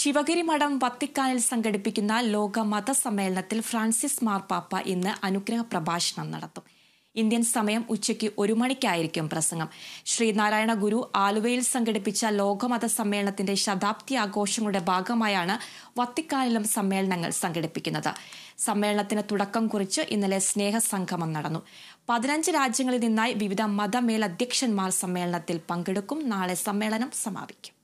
ശിവഗിരി മഠം വത്തിക്കാനിൽ സംഘടിപ്പിക്കുന്ന ലോക മതസമ്മേളനത്തിൽ ഫ്രാൻസിസ് മാർപ്പാപ്പ ഇന്ന് അനുഗ്രഹ പ്രഭാഷണം നടത്തും. ഇന്ത്യൻ സമയം ഉച്ചയ്ക്ക് ഒരു മണിക്കായിരിക്കും പ്രസംഗം. ശ്രീനാരായണ ഗുരു ആലുവയിൽ സംഘടിപ്പിച്ച ലോകമത സമ്മേളനത്തിന്റെ ശതാബ്ദി ആഘോഷങ്ങളുടെ ഭാഗമായാണ് വത്തിക്കാനിലും സമ്മേളനങ്ങൾ സംഘടിപ്പിക്കുന്നത്. സമ്മേളനത്തിന് തുടക്കം കുറിച്ച് ഇന്നലെ സ്നേഹസംഗമം നടന്നു. പതിനഞ്ച് രാജ്യങ്ങളിൽ നിന്നായി വിവിധ മതമേലധ്യക്ഷന്മാർ സമ്മേളനത്തിൽ പങ്കെടുക്കും. നാളെ സമ്മേളനം സമാപിക്കും.